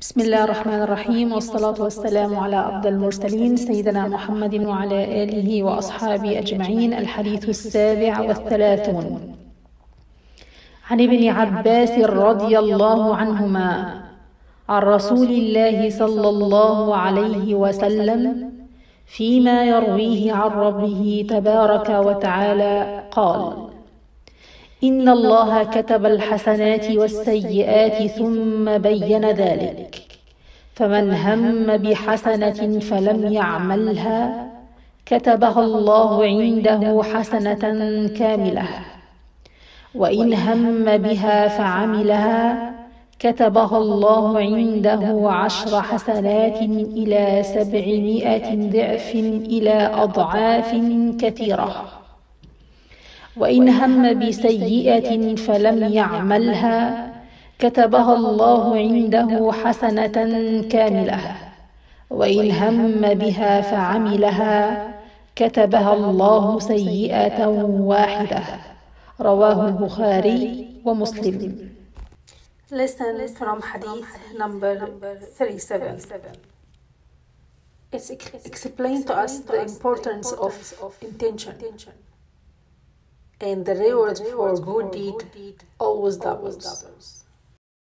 بسم الله الرحمن الرحيم والصلاة والسلام على أفضل المرسلين سيدنا محمد وعلى آله وأصحابه أجمعين الحديث السابع والثلاثون. عن ابن عباس رضي الله عنهما عن رسول الله صلى الله عليه وسلم فيما يرويه عن ربه تبارك وتعالى قال إن الله كتب الحسنات والسيئات ثم بين ذلك. فمن هم بحسنة فلم يعملها كتبها الله عنده حسنة كاملة. وإن هم بها فعملها كتبها الله عنده عشر حسنات إلى سبعمائة ضعف إلى أضعاف كثيرة. وإن هم بسيئة فلم يعملها كتبها الله عنده حسنة كاملة. وإن هم بها فعملها كتبها الله سيئة واحدة. رواه البخاري ومسلم. Listen from Hadith number 37. It's ex- explained to us the importance of intention. And the reward for good deed always doubles.